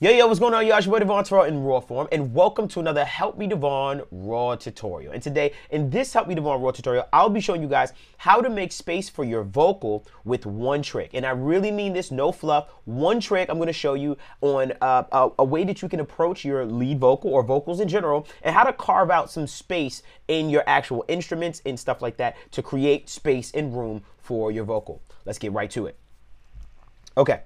Yo, yo, what's going on, y'all? It's your boy Devvon Terrell in raw form, and welcome to another Help Me Devvon raw tutorial. And today, in this Help Me Devvon raw tutorial, I'll be showing you guys how to make space for your vocal with one trick. And I really mean this, no fluff. One trick I'm going to show you on uh, a, a way that you can approach your lead vocal or vocals in general, and how to carve out some space in your actual instruments and stuff like that to create space and room for your vocal. Let's get right to it. Okay.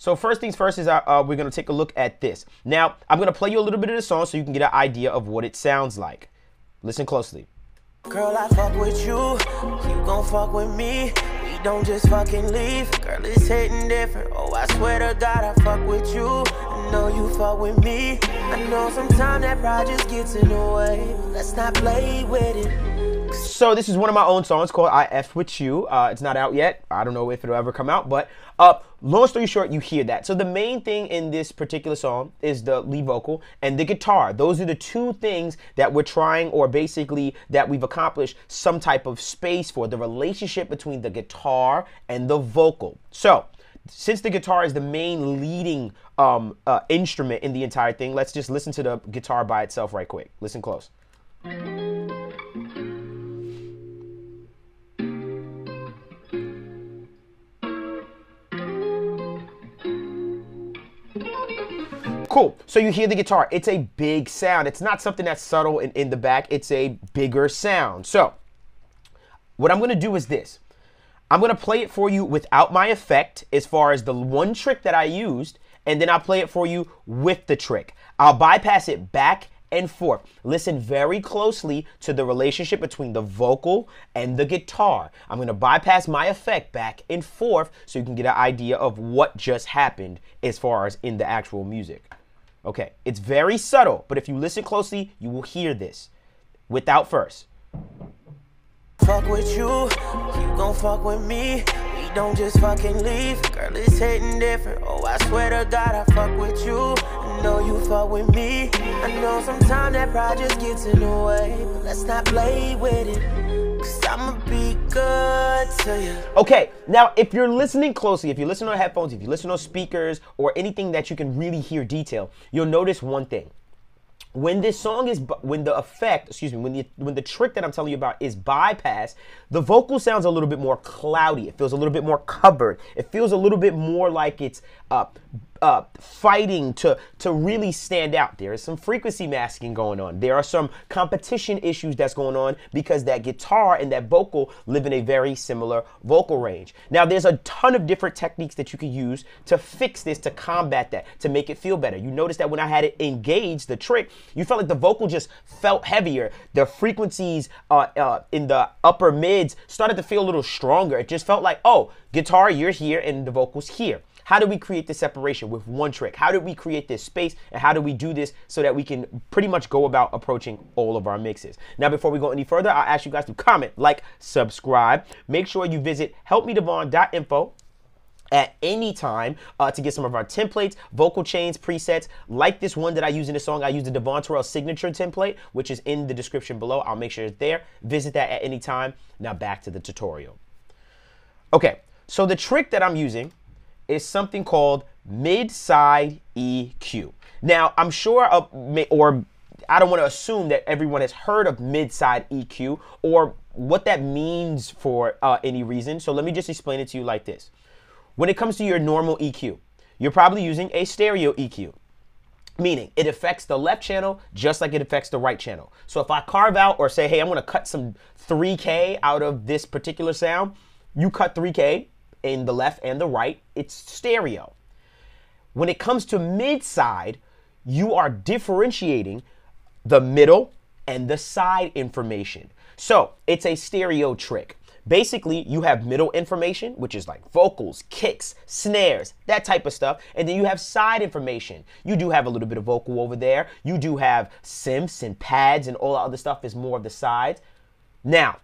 So first things first is uh, uh, we're gonna take a look at this. Now I'm gonna play you a little bit of the song so you can get an idea of what it sounds like. Listen closely. Girl, I fuck with you, you gon' fuck with me. We don't just fucking leave. Girl, it's hitting different. Oh, I swear to God, I fuck with you. I know you fuck with me. I know sometimes that pride just gets in the way. Let's not play with it. So this is one of my own songs called "I F with You." Uh, it's not out yet. I don't know if it'll ever come out, but uh, long story short, you hear that. So the main thing in this particular song is the lead vocal and the guitar. Those are the two things that we're trying, or basically that we've accomplished some type of space for the relationship between the guitar and the vocal. So since the guitar is the main leading um, uh, instrument in the entire thing, let's just listen to the guitar by itself right quick. Listen close. Cool. So you hear the guitar. It's a big sound. It's not something that's subtle in, in the back. It's a bigger sound. So what I'm going to do is this. I'm going to play it for you without my effect as far as the one trick that I used, and then I'll play it for you with the trick. I'll bypass it back and forth. Listen very closely to the relationship between the vocal and the guitar. I'm going to bypass my effect back and forth so you can get an idea of what just happened as far as in the actual music. Okay, it's very subtle, but if you listen closely, you will hear this without first. Fuck with you, you gon' fuck with me. We don't just fucking leave. Girl, it's hitting different. Oh, I swear to God, I fuck with you. I know you fuck with me. I know sometimes that pride just gets in the way. But let's not play with it. Okay, now if you're listening closely, if you listen on headphones, if you listen on speakers, or anything that you can really hear detail, you'll notice one thing. When this song is when the effect excuse me when the when the trick that i'm telling you about is bypassed the vocal sounds a little bit more cloudy. It feels a little bit more covered. It feels a little bit more like it's uh uh, fighting to to really stand out. There is some frequency masking going on. There are some competition issues that's going on because that guitar and that vocal live in a very similar vocal range. Now, there's a ton of different techniques that you can use to fix this, to combat that, to make it feel better. You notice that when I had it engaged, the trick, you felt like the vocal just felt heavier. The frequencies uh, uh, in the upper mids started to feel a little stronger. It just felt like, oh, guitar, you're here, and the vocals here. How do we create this separation with one trick? How do we create this space and how do we do this so that we can pretty much go about approaching all of our mixes? Now, before we go any further, I'll ask you guys to comment, like, subscribe. Make sure you visit helpmedevvon.info at any time uh, to get some of our templates, vocal chains, presets, like this one that I use in the song. I use the Devvon Terrell signature template, which is in the description below. I'll make sure it's there. Visit that at any time. Now back to the tutorial. Okay, so the trick that I'm using is something called mid-side EQ. Now, I'm sure, or I don't want to assume that everyone has heard of mid-side EQ or what that means for uh, any reason. So let me just explain it to you like this. When it comes to your normal EQ, you're probably using a stereo EQ meaning it affects the left channel just like it affects the right channel. So if I carve out or say, hey, I'm gonna cut some 3K out of this particular sound, you cut 3K, in the left and the right, it's stereo. When it comes to mid side, you are differentiating the middle and the side information. So it's a stereo trick. Basically, you have middle information, which is like vocals, kicks, snares, that type of stuff. And then you have side information. You do have a little bit of vocal over there. You do have synths and pads and all that other stuff is more of the sides. Now,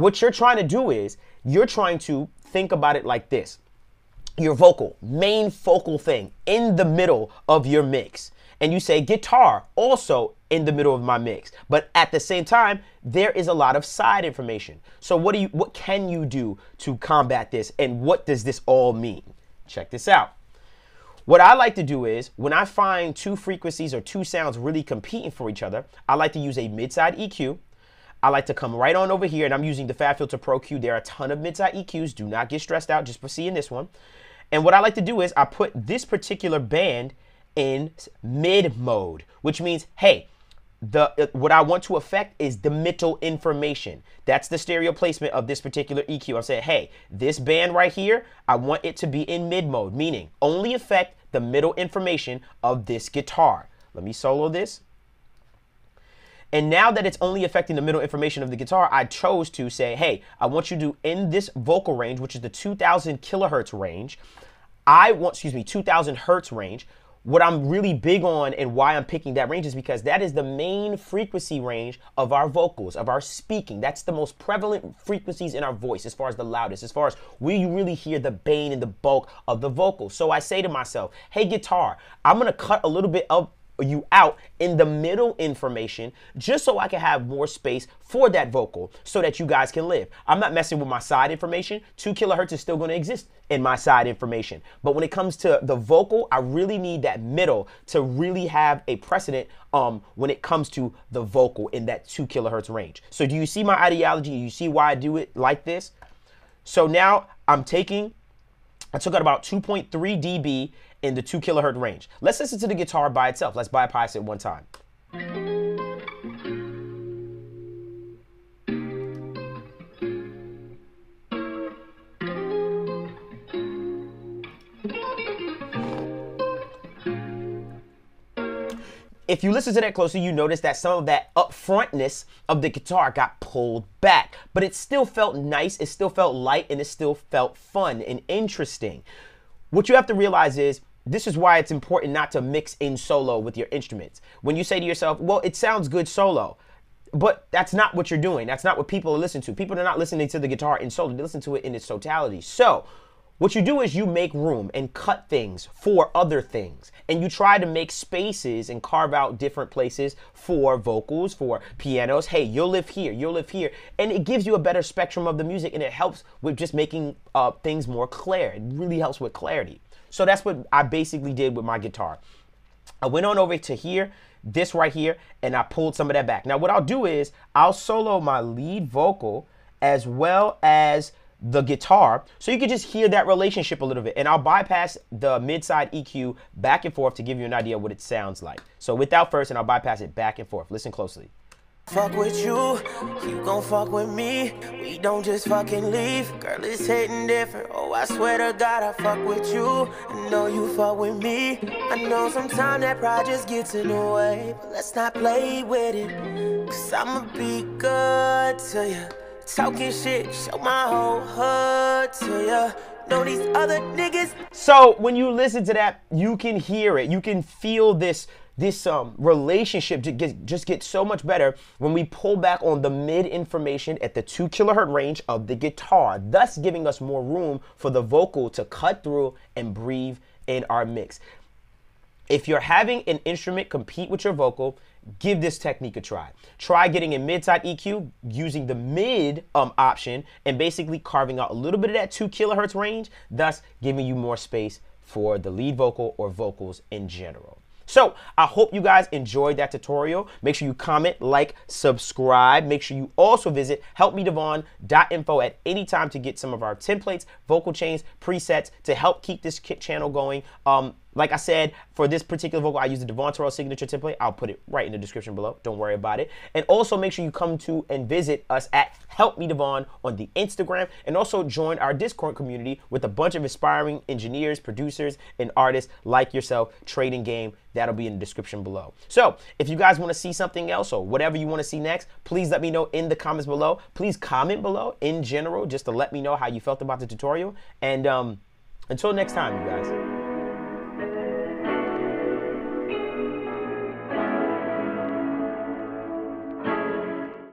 what you're trying to do is you're trying to think about it like this your vocal, main focal thing in the middle of your mix. And you say guitar also in the middle of my mix. But at the same time, there is a lot of side information. So what do you what can you do to combat this and what does this all mean? Check this out. What I like to do is when I find two frequencies or two sounds really competing for each other, I like to use a mid-side EQ. I like to come right on over here and I'm using the FabFilter Pro Q. There are a ton of mid-side EQs. Do not get stressed out just for seeing this one. And what I like to do is I put this particular band in mid mode, which means, hey, the uh, what I want to affect is the middle information. That's the stereo placement of this particular EQ. I'm saying, hey, this band right here, I want it to be in mid mode, meaning only affect the middle information of this guitar. Let me solo this. And now that it's only affecting the middle information of the guitar, I chose to say, hey, I want you to, in this vocal range, which is the 2000 kilohertz range, I want, excuse me, 2000 hertz range, what I'm really big on and why I'm picking that range is because that is the main frequency range of our vocals, of our speaking. That's the most prevalent frequencies in our voice as far as the loudest, as far as where you really hear the bane and the bulk of the vocals. So I say to myself, hey, guitar, I'm gonna cut a little bit of you out in the middle information just so I can have more space for that vocal so that you guys can live. I'm not messing with my side information. Two kilohertz is still going to exist in my side information. But when it comes to the vocal, I really need that middle to really have a precedent um, when it comes to the vocal in that two kilohertz range. So do you see my ideology? You see why I do it like this? So now I'm taking, I took out about 2.3 dB in the 2 kilohertz range. Let's listen to the guitar by itself. Let's bypass it one time. if you listen to that closely, you notice that some of that upfrontness of the guitar got pulled back, but it still felt nice, it still felt light, and it still felt fun and interesting. What you have to realize is this is why it's important not to mix in solo with your instruments. When you say to yourself, well, it sounds good solo, but that's not what you're doing. That's not what people are listening to. People are not listening to the guitar in solo, they listen to it in its totality. So, what you do is you make room and cut things for other things. And you try to make spaces and carve out different places for vocals, for pianos. Hey, you'll live here, you'll live here. And it gives you a better spectrum of the music and it helps with just making uh, things more clear. It really helps with clarity. So that's what I basically did with my guitar. I went on over to here, this right here, and I pulled some of that back. Now what I'll do is I'll solo my lead vocal as well as the guitar so you can just hear that relationship a little bit and I'll bypass the mid-side EQ back and forth to give you an idea what it sounds like. So without first and I'll bypass it back and forth. Listen closely. Fuck with you, you gon' fuck with me. We don't just fucking leave. Girl, it's hitting different. Oh, I swear to God, I fuck with you. I know you fuck with me. I know sometimes that pride just gets in the way. But let's not play with it. Cause I'ma be good to you. Talking shit, show my whole hood to you. Know these other niggas. So when you listen to that, you can hear it. You can feel this this um, relationship just gets, just gets so much better when we pull back on the mid information at the two kilohertz range of the guitar, thus giving us more room for the vocal to cut through and breathe in our mix. If you're having an instrument compete with your vocal, give this technique a try. Try getting a mid-side EQ using the mid um, option and basically carving out a little bit of that two kilohertz range, thus giving you more space for the lead vocal or vocals in general. So I hope you guys enjoyed that tutorial. Make sure you comment, like, subscribe. Make sure you also visit helpmedevvon.info at any time to get some of our templates, vocal chains, presets to help keep this channel going. Um, like I said, for this particular vocal, I use the Devvon Terrell signature template. I'll put it right in the description below. Don't worry about it. And also make sure you come to and visit us at Help Me Devvon on the Instagram and also join our Discord community with a bunch of inspiring engineers, producers, and artists like yourself trading game. That'll be in the description below. So if you guys want to see something else or whatever you want to see next, please let me know in the comments below. Please comment below in general just to let me know how you felt about the tutorial. And um, until next time, you guys.